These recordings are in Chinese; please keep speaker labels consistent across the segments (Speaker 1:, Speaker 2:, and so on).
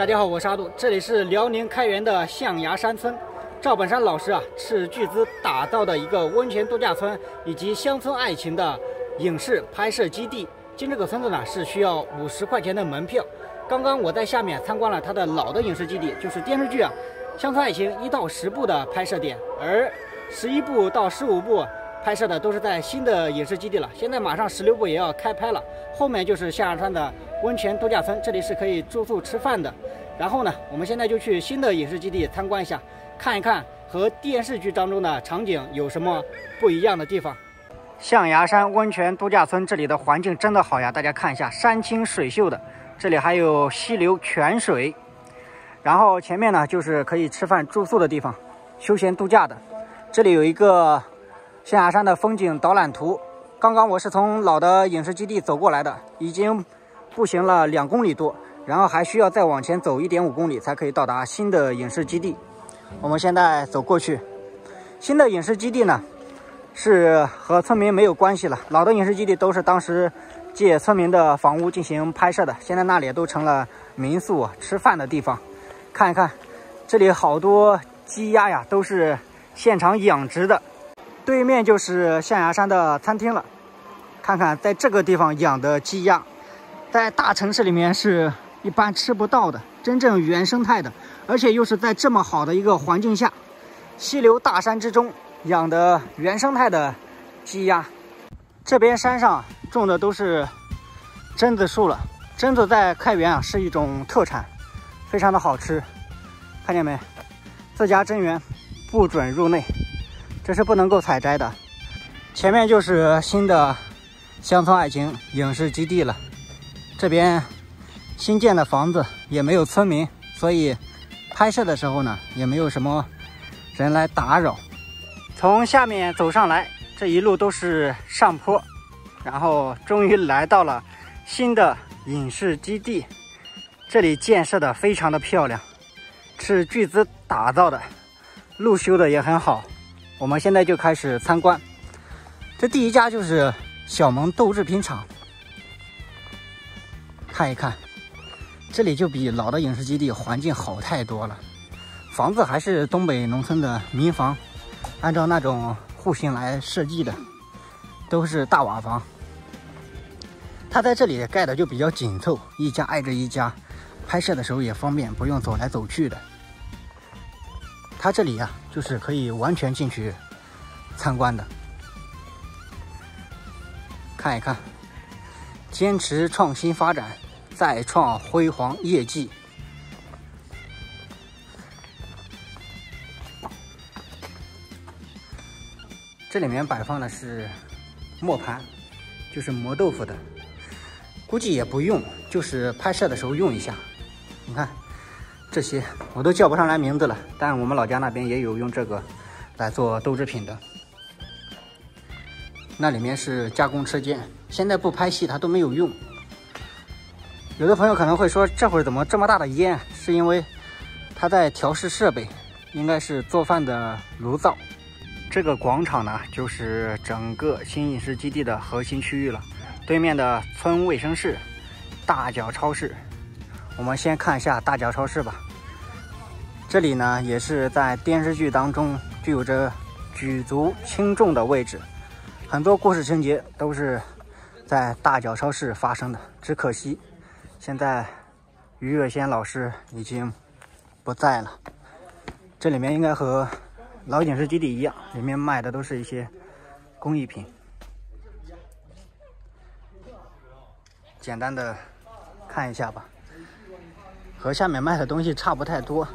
Speaker 1: 大家好，我是阿杜，这里是辽宁开原的象牙山村，赵本山老师啊斥巨资打造的一个温泉度假村以及乡村爱情的影视拍摄基地。进这个村子呢是需要五十块钱的门票。刚刚我在下面参观了他的老的影视基地，就是电视剧啊《乡村爱情》一到十部的拍摄点，而十一部到十五部拍摄的都是在新的影视基地了。现在马上十六部也要开拍了，后面就是象牙山的温泉度假村，这里是可以住宿吃饭的。然后呢，我们现在就去新的影视基地参观一下，看一看和电视剧当中的场景有什么不一样的地方。象牙山温泉度假村这里的环境真的好呀，大家看一下，山清水秀的，这里还有溪流泉水。然后前面呢就是可以吃饭住宿的地方，休闲度假的。这里有一个象牙山的风景导览图。刚刚我是从老的影视基地走过来的，已经步行了两公里多。然后还需要再往前走一点五公里才可以到达新的影视基地。我们现在走过去。新的影视基地呢，是和村民没有关系了。老的影视基地都是当时借村民的房屋进行拍摄的，现在那里都成了民宿、吃饭的地方。看一看，这里好多鸡鸭呀，都是现场养殖的。对面就是象牙山的餐厅了。看看在这个地方养的鸡鸭，在大城市里面是。一般吃不到的真正原生态的，而且又是在这么好的一个环境下，溪流大山之中养的原生态的鸡鸭。这边山上种的都是榛子树了，榛子在开原啊是一种特产，非常的好吃。看见没？自家真园，不准入内，这是不能够采摘的。前面就是新的乡村爱情影视基地了，这边。新建的房子也没有村民，所以拍摄的时候呢，也没有什么人来打扰。从下面走上来，这一路都是上坡，然后终于来到了新的影视基地。这里建设的非常的漂亮，是巨资打造的，路修的也很好。我们现在就开始参观。这第一家就是小萌豆制品厂，看一看。这里就比老的影视基地环境好太多了，房子还是东北农村的民房，按照那种户型来设计的，都是大瓦房。它在这里盖的就比较紧凑，一家挨着一家，拍摄的时候也方便，不用走来走去的。它这里呀，就是可以完全进去参观的，看一看，坚持创新发展。再创辉煌业绩。这里面摆放的是磨盘，就是磨豆腐的，估计也不用，就是拍摄的时候用一下。你看这些，我都叫不上来名字了，但我们老家那边也有用这个来做豆制品的。那里面是加工车间，现在不拍戏，它都没有用。有的朋友可能会说，这会儿怎么这么大的烟？是因为它在调试设备，应该是做饭的炉灶。这个广场呢，就是整个新饮食基地的核心区域了。对面的村卫生室、大脚超市，我们先看一下大脚超市吧。这里呢，也是在电视剧当中具有着举足轻重的位置，很多故事情节都是在大脚超市发生的。只可惜。现在于若仙老师已经不在了，这里面应该和老影视基地一样，里面卖的都是一些工艺品。简单的看一下吧，和下面卖的东西差不太多，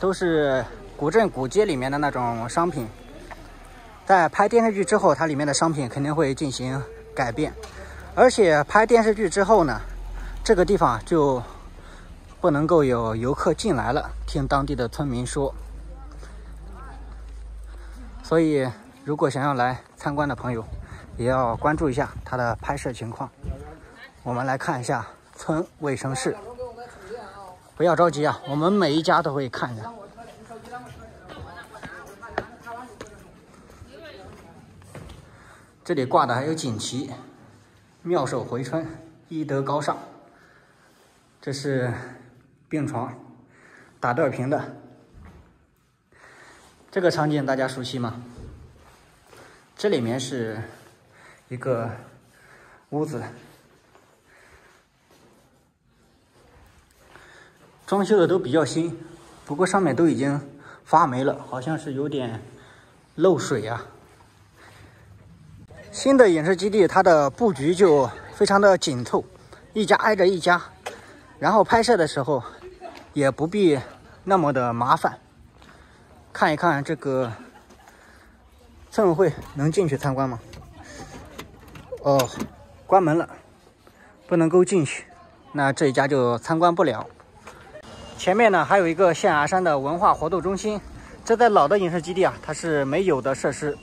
Speaker 1: 都是古镇古街里面的那种商品。在拍电视剧之后，它里面的商品肯定会进行改变，而且拍电视剧之后呢。这个地方就不能够有游客进来了，听当地的村民说。所以，如果想要来参观的朋友，也要关注一下它的拍摄情况。我们来看一下村卫生室，不要着急啊，我们每一家都会看的。这里挂的还有锦旗，妙手回春，医德高尚。这是病床，打吊瓶的。这个场景大家熟悉吗？这里面是一个屋子，装修的都比较新，不过上面都已经发霉了，好像是有点漏水呀。新的影视基地，它的布局就非常的紧凑，一家挨着一家，然后拍摄的时候也不必那么的麻烦。看一看这个村委会能进去参观吗？哦，关门了，不能够进去，那这一家就参观不了。前面呢还有一个象牙山的文化活动中心，这在老的影视基地啊它是没有的设施。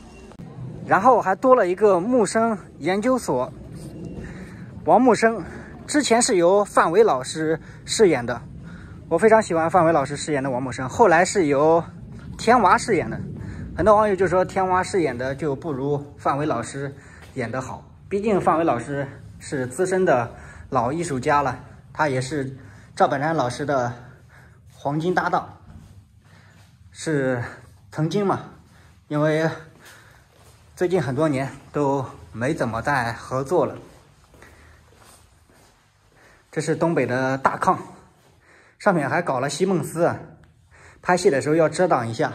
Speaker 1: 然后还多了一个木生研究所，王木生之前是由范伟老师饰演的，我非常喜欢范伟老师饰演的王木生，后来是由天娃饰演的，很多网友就说天娃饰演的就不如范伟老师演的好，毕竟范伟老师是资深的老艺术家了，他也是赵本山老师的黄金搭档，是曾经嘛，因为。最近很多年都没怎么再合作了。这是东北的大炕，上面还搞了席梦思，拍戏的时候要遮挡一下。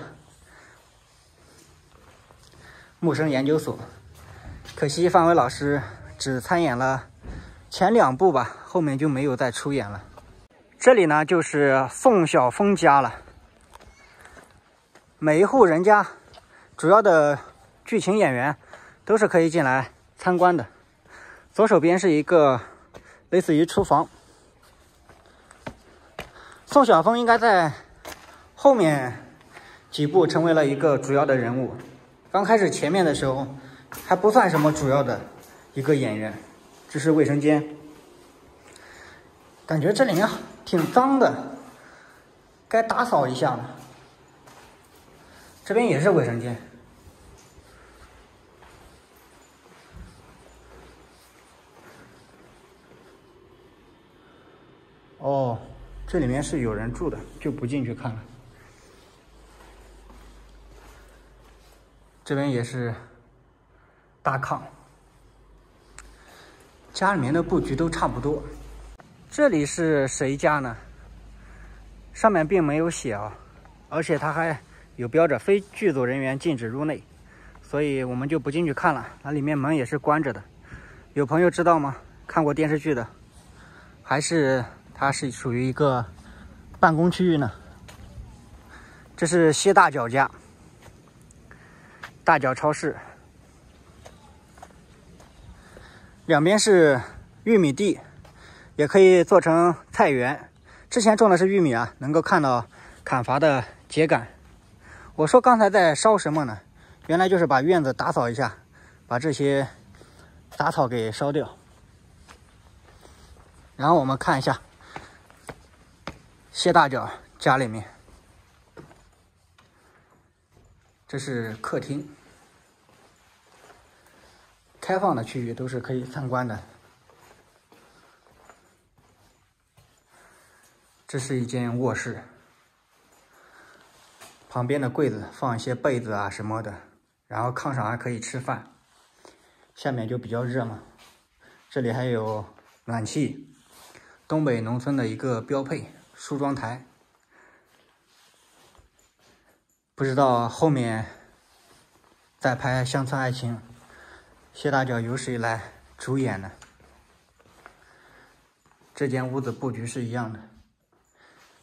Speaker 1: 木生研究所，可惜范伟老师只参演了前两部吧，后面就没有再出演了。这里呢就是宋晓峰家了，每一户人家主要的。剧情演员都是可以进来参观的。左手边是一个类似于厨房。宋晓峰应该在后面几部成为了一个主要的人物。刚开始前面的时候还不算什么主要的一个演员。这是卫生间，感觉这里面挺脏的，该打扫一下了。这边也是卫生间。哦，这里面是有人住的，就不进去看了。这边也是大炕，家里面的布局都差不多。这里是谁家呢？上面并没有写啊，而且它还有标着“非剧组人员禁止入内”，所以我们就不进去看了。那里面门也是关着的。有朋友知道吗？看过电视剧的，还是？它是属于一个办公区域呢。这是谢大脚家，大脚超市，两边是玉米地，也可以做成菜园。之前种的是玉米啊，能够看到砍伐的秸秆。我说刚才在烧什么呢？原来就是把院子打扫一下，把这些杂草给烧掉。然后我们看一下。谢大脚家里面，这是客厅，开放的区域都是可以参观的。这是一间卧室，旁边的柜子放一些被子啊什么的，然后炕上还可以吃饭，下面就比较热嘛。这里还有暖气，东北农村的一个标配。梳妆台，不知道后面再拍《乡村爱情》，谢大脚由谁来主演呢？这间屋子布局是一样的，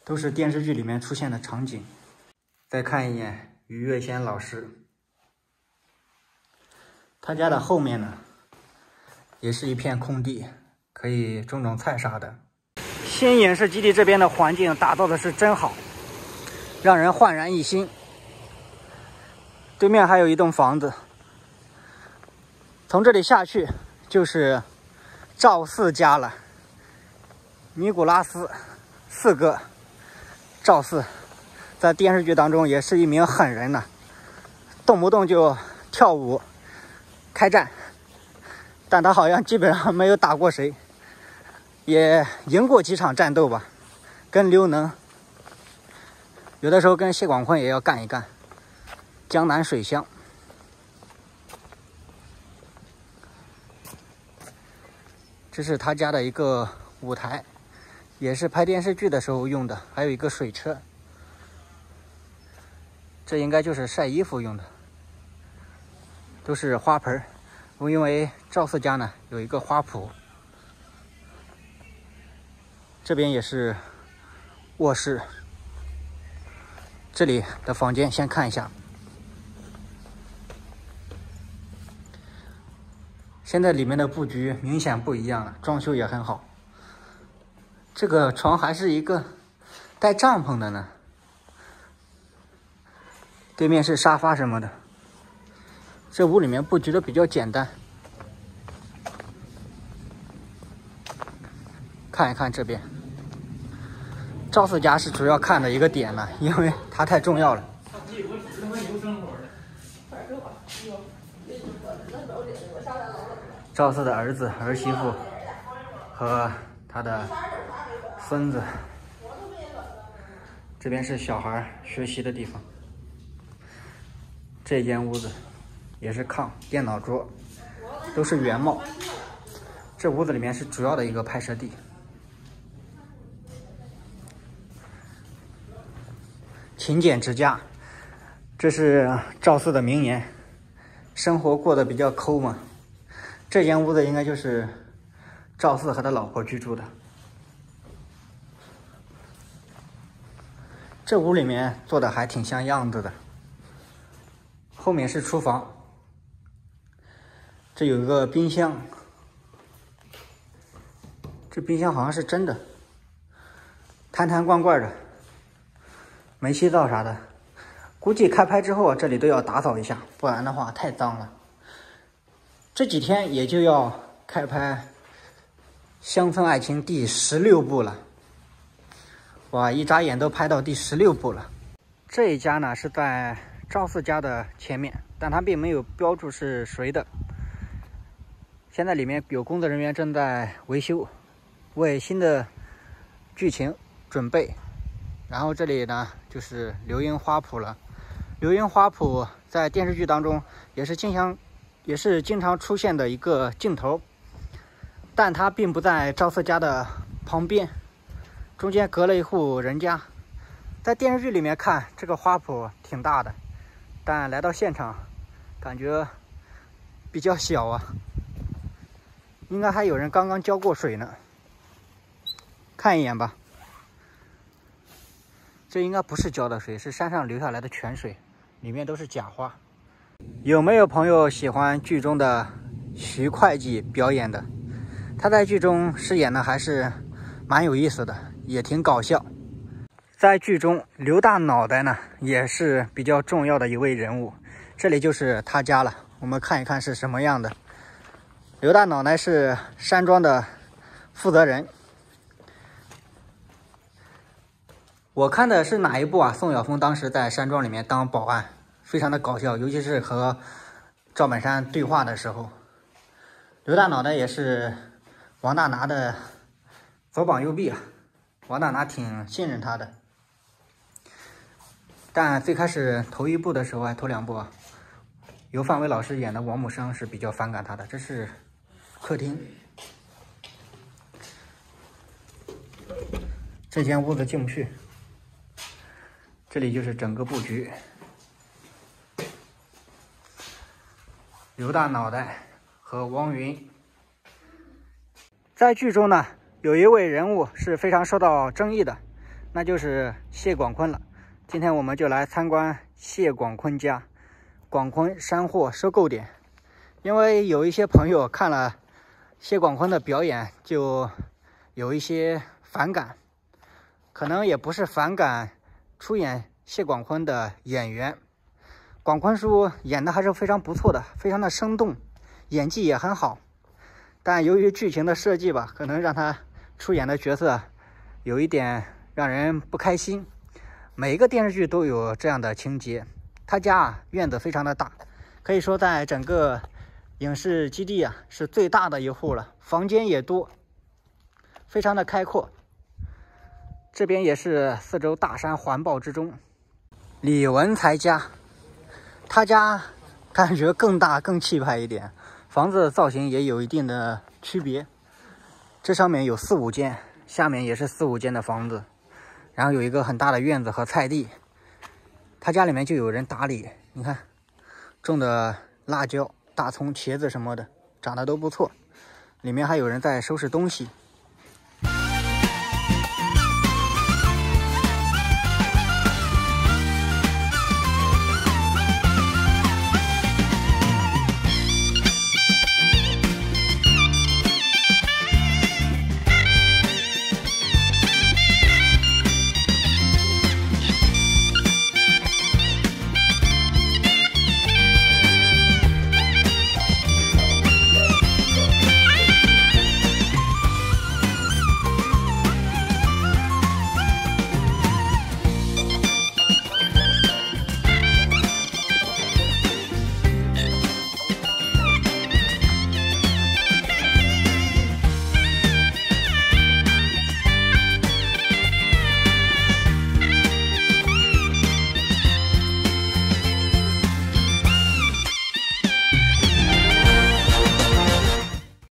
Speaker 1: 都是电视剧里面出现的场景。再看一眼于月仙老师，他家的后面呢，也是一片空地，可以种种菜啥的。新影视基地这边的环境打造的是真好，让人焕然一新。对面还有一栋房子，从这里下去就是赵四家了。尼古拉斯四哥赵四，在电视剧当中也是一名狠人呐，动不动就跳舞开战，但他好像基本上没有打过谁。也赢过几场战斗吧，跟刘能有的时候跟谢广坤也要干一干。江南水乡，这是他家的一个舞台，也是拍电视剧的时候用的。还有一个水车，这应该就是晒衣服用的，都是花盆儿。因为赵四家呢有一个花圃，这边也是卧室，这里的房间先看一下。现在里面的布局明显不一样了，装修也很好。这个床还是一个带帐篷的呢。对面是沙发什么的。这屋里面布局的比较简单。看一看这边，赵四家是主要看的一个点呢，因为它太重要了。赵四的儿子、儿媳妇和他的孙子，这边是小孩学习的地方。这间屋子也是炕、电脑桌，都是原貌。这屋子里面是主要的一个拍摄地。勤俭持家，这是赵四的名言。生活过得比较抠嘛。这间屋子应该就是赵四和他老婆居住的。这屋里面做的还挺像样子的。后面是厨房，这有一个冰箱，这冰箱好像是真的，坛坛罐罐的，煤气灶啥的，估计开拍之后这里都要打扫一下，不然的话太脏了。这几天也就要开拍《乡村爱情》第十六部了，哇！一眨眼都拍到第十六部了。这一家呢是在赵四家的前面，但它并没有标注是谁的。现在里面有工作人员正在维修，为新的剧情准备。然后这里呢就是流莺花圃了。流莺花圃在电视剧当中也是经常。也是经常出现的一个镜头，但它并不在赵四家的旁边，中间隔了一户人家。在电视剧里面看，这个花圃挺大的，但来到现场，感觉比较小啊。应该还有人刚刚浇过水呢，看一眼吧。这应该不是浇的水，是山上流下来的泉水，里面都是假花。有没有朋友喜欢剧中的徐会计表演的？他在剧中饰演的还是蛮有意思的，也挺搞笑。在剧中，刘大脑袋呢也是比较重要的一位人物。这里就是他家了，我们看一看是什么样的。刘大脑袋是山庄的负责人。我看的是哪一部啊？宋晓峰当时在山庄里面当保安。非常的搞笑，尤其是和赵本山对话的时候，刘大脑袋也是王大拿的左膀右臂啊，王大拿挺信任他的。但最开始头一部的时候，还头两部啊，由范伟老师演的王木生是比较反感他的。这是客厅，这间屋子进不去，这里就是整个布局。刘大脑袋和汪云，在剧中呢，有一位人物是非常受到争议的，那就是谢广坤了。今天我们就来参观谢广坤家广坤山货收购点，因为有一些朋友看了谢广坤的表演，就有一些反感，可能也不是反感出演谢广坤的演员。广坤叔演的还是非常不错的，非常的生动，演技也很好。但由于剧情的设计吧，可能让他出演的角色有一点让人不开心。每一个电视剧都有这样的情节。他家啊院子非常的大，可以说在整个影视基地啊是最大的一户了，房间也多，非常的开阔。这边也是四周大山环抱之中。李文才家，他家感觉更大更气派一点，房子造型也有一定的区别。这上面有四五间，下面也是四五间的房子，然后有一个很大的院子和菜地。他家里面就有人打理，你看种的辣椒、大葱、茄子什么的，长得都不错。里面还有人在收拾东西。